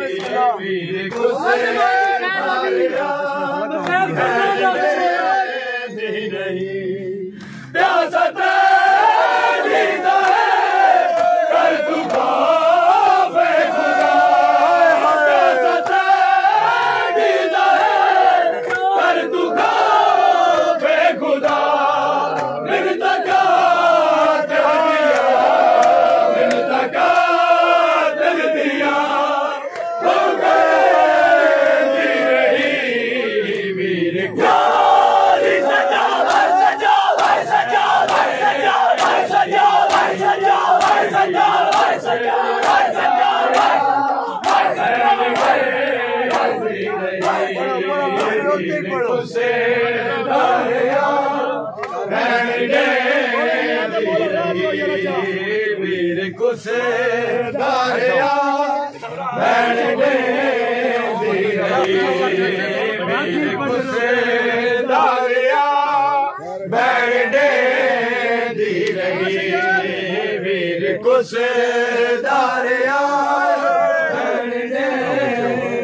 विश्वा कुया ख़ुशे तारिया भेरो वीर ख़ुशे तारेया भेंडे दीरिय ڪسار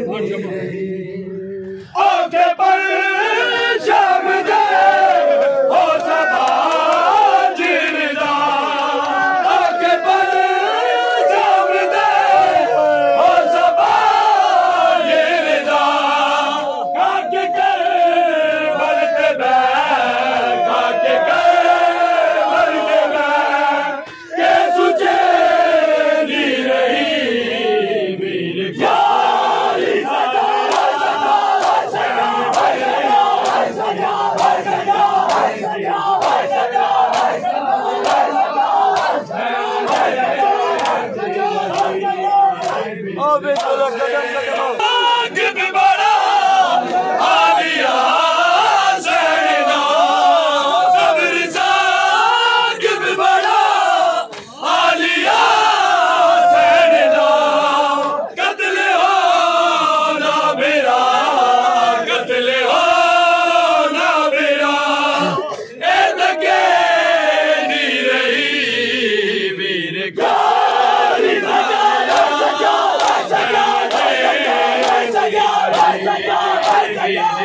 ڪجهه اٿي پ Yeah.